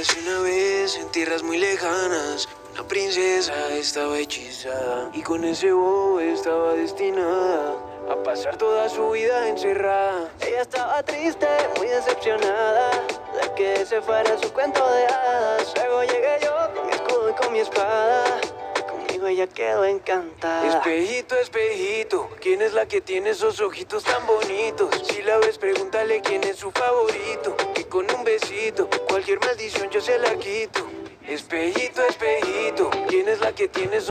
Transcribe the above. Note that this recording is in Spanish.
Una vez en tierras muy lejanas. Una princesa estaba hechizada y con ese bobo estaba destinada a pasar toda su vida encerrada. Ella estaba triste, muy decepcionada de que se fuera su cuento de hadas. Luego llegué yo con mi escudo y con mi espada. Conmigo ella quedó encantada. Espejito, espejito, ¿quién es la que tiene esos ojitos tan bonitos? Si la ves, quién es su favorito. Y con un besito, cualquier maldición yo se la quito. Espejito, espejito, ¿quién es la que tiene esos